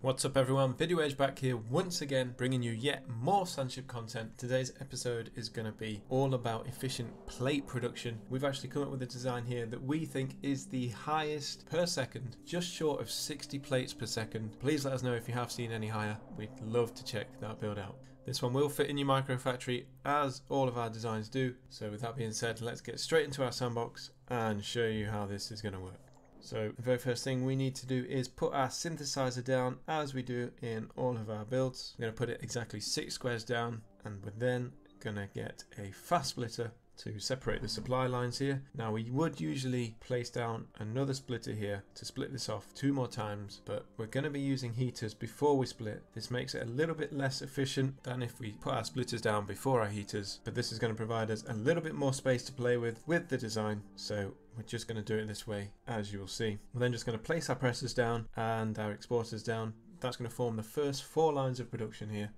What's up everyone, VideoEdge back here once again bringing you yet more Sandship content. Today's episode is going to be all about efficient plate production. We've actually come up with a design here that we think is the highest per second, just short of 60 plates per second. Please let us know if you have seen any higher, we'd love to check that build out. This one will fit in your micro factory as all of our designs do, so with that being said let's get straight into our sandbox and show you how this is going to work. So the very first thing we need to do is put our synthesizer down as we do in all of our builds. We're going to put it exactly six squares down and we're then going to get a fast splitter to separate the supply lines here. Now we would usually place down another splitter here to split this off two more times, but we're going to be using heaters before we split. This makes it a little bit less efficient than if we put our splitters down before our heaters, but this is going to provide us a little bit more space to play with with the design. So we're just going to do it this way, as you will see. We're then just going to place our presses down and our exporters down. That's going to form the first four lines of production here.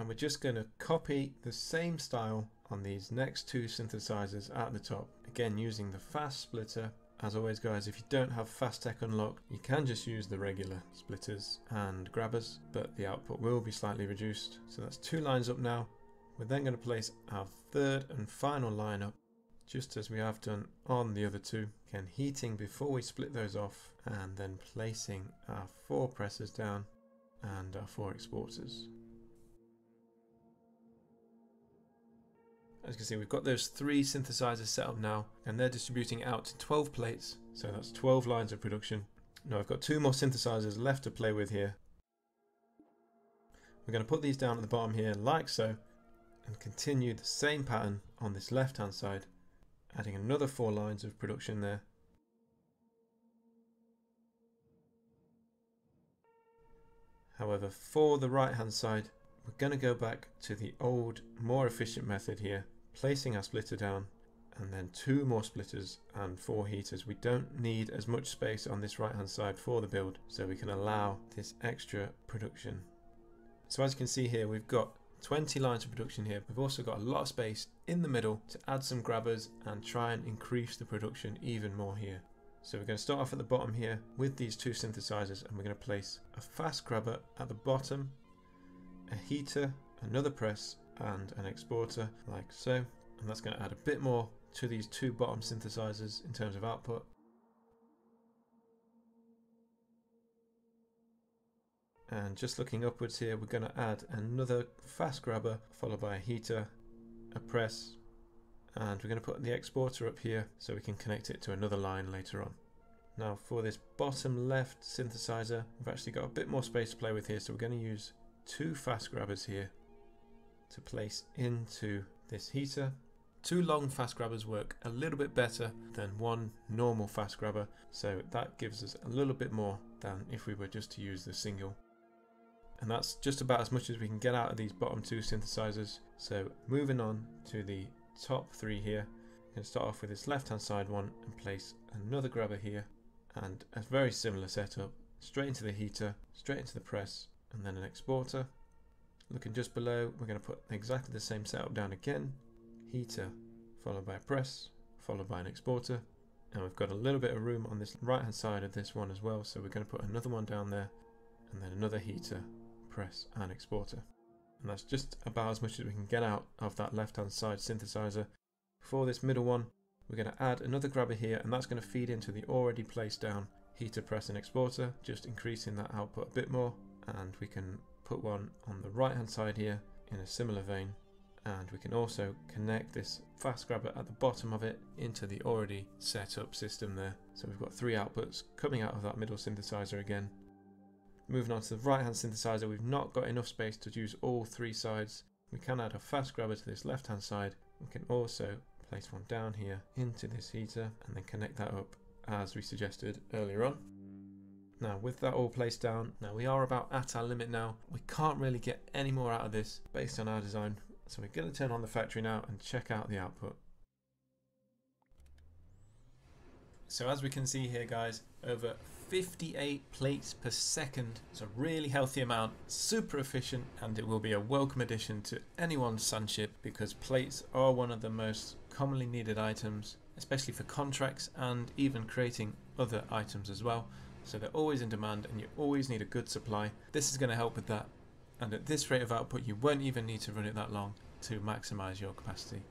And we're just going to copy the same style on these next two synthesizers at the top. Again using the fast splitter. As always guys if you don't have fast tech unlocked you can just use the regular splitters and grabbers but the output will be slightly reduced. So that's two lines up now. We're then going to place our third and final line up just as we have done on the other two. Again heating before we split those off and then placing our four presses down and our four exporters As you can see, we've got those three synthesizers set up now, and they're distributing out to 12 plates, so that's 12 lines of production. Now I've got two more synthesizers left to play with here. We're going to put these down at the bottom here like so, and continue the same pattern on this left hand side, adding another four lines of production there. However, for the right hand side, we're going to go back to the old, more efficient method here, placing our splitter down and then two more splitters and four heaters. We don't need as much space on this right hand side for the build, so we can allow this extra production. So as you can see here, we've got 20 lines of production here. We've also got a lot of space in the middle to add some grabbers and try and increase the production even more here. So we're going to start off at the bottom here with these two synthesizers and we're going to place a fast grabber at the bottom a heater, another press and an exporter like so. And that's going to add a bit more to these two bottom synthesizers in terms of output. And just looking upwards here, we're going to add another fast grabber followed by a heater, a press, and we're going to put the exporter up here so we can connect it to another line later on. Now for this bottom left synthesizer, we've actually got a bit more space to play with here, so we're going to use two fast grabbers here to place into this heater. Two long fast grabbers work a little bit better than one normal fast grabber, so that gives us a little bit more than if we were just to use the single. And that's just about as much as we can get out of these bottom two synthesizers. So moving on to the top three here, I'm going to start off with this left hand side one and place another grabber here and a very similar setup, straight into the heater, straight into the press, and then an exporter. Looking just below, we're going to put exactly the same setup down again. Heater, followed by a press, followed by an exporter. And we've got a little bit of room on this right hand side of this one as well, so we're going to put another one down there, and then another heater, press, and exporter. And that's just about as much as we can get out of that left hand side synthesizer. For this middle one, we're going to add another grabber here, and that's going to feed into the already placed down heater, press, and exporter, just increasing that output a bit more and we can put one on the right hand side here in a similar vein and we can also connect this fast grabber at the bottom of it into the already set up system there. So we've got three outputs coming out of that middle synthesizer again. Moving on to the right hand synthesizer, we've not got enough space to use all three sides. We can add a fast grabber to this left hand side. We can also place one down here into this heater and then connect that up as we suggested earlier on. Now with that all placed down, now we are about at our limit now. We can't really get any more out of this based on our design. So we're going to turn on the factory now and check out the output. So as we can see here guys, over 58 plates per second. It's a really healthy amount, super efficient, and it will be a welcome addition to anyone's sandship because plates are one of the most commonly needed items, especially for contracts and even creating other items as well. So they're always in demand and you always need a good supply. This is going to help with that. And at this rate of output, you won't even need to run it that long to maximize your capacity.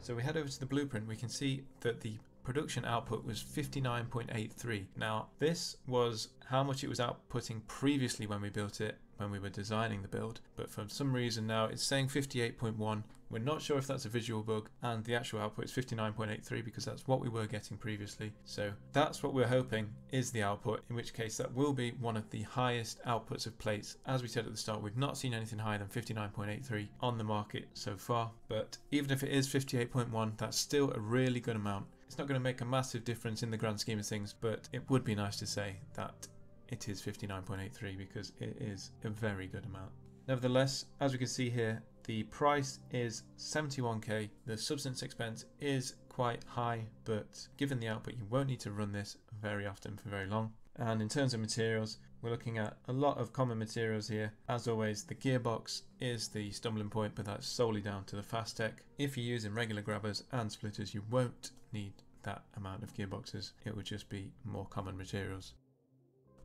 So we head over to the blueprint, we can see that the production output was 59.83. Now this was how much it was outputting previously when we built it, when we were designing the build, but for some reason now it's saying 58.1. We're not sure if that's a visual bug and the actual output is 59.83 because that's what we were getting previously. So that's what we're hoping is the output, in which case that will be one of the highest outputs of plates. As we said at the start, we've not seen anything higher than 59.83 on the market so far, but even if it is 58.1, that's still a really good amount. It's not going to make a massive difference in the grand scheme of things, but it would be nice to say that it is 59.83 because it is a very good amount. Nevertheless, as we can see here, the price is 71k. The substance expense is quite high, but given the output, you won't need to run this very often for very long. And in terms of materials, we're looking at a lot of common materials here. As always, the gearbox is the stumbling point, but that's solely down to the Fastech. If you're using regular grabbers and splitters, you won't need that amount of gearboxes. It would just be more common materials.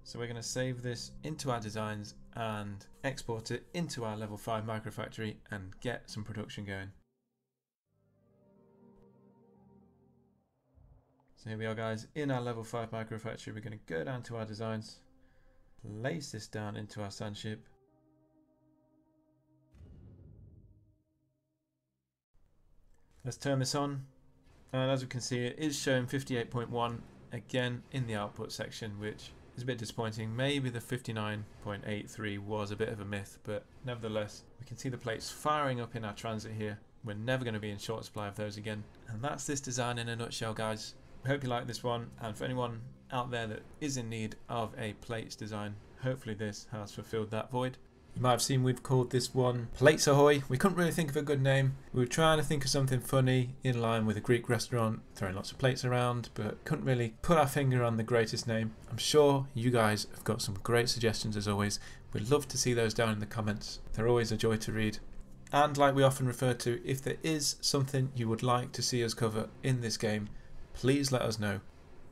So we're going to save this into our designs and export it into our level 5 microfactory and get some production going. So here we are guys, in our level 5 microfactory we're going to go down to our designs, place this down into our sand ship, Let's turn this on. And as we can see it is showing 58.1 again in the output section which is a bit disappointing. Maybe the 59.83 was a bit of a myth but nevertheless we can see the plates firing up in our transit here. We're never going to be in short supply of those again. And that's this design in a nutshell guys. Hope you like this one and for anyone out there that is in need of a plates design hopefully this has fulfilled that void. You might have seen we've called this one Plates Ahoy. We couldn't really think of a good name. We were trying to think of something funny in line with a Greek restaurant, throwing lots of plates around, but couldn't really put our finger on the greatest name. I'm sure you guys have got some great suggestions as always. We'd love to see those down in the comments. They're always a joy to read. And like we often refer to, if there is something you would like to see us cover in this game, please let us know.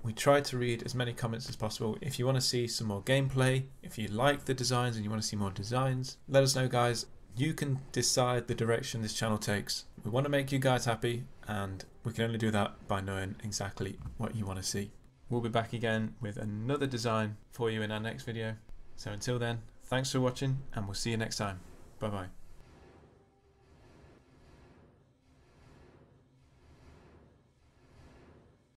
We try to read as many comments as possible. If you want to see some more gameplay, if you like the designs and you want to see more designs, let us know guys. You can decide the direction this channel takes. We want to make you guys happy and we can only do that by knowing exactly what you want to see. We'll be back again with another design for you in our next video. So until then, thanks for watching and we'll see you next time. Bye bye.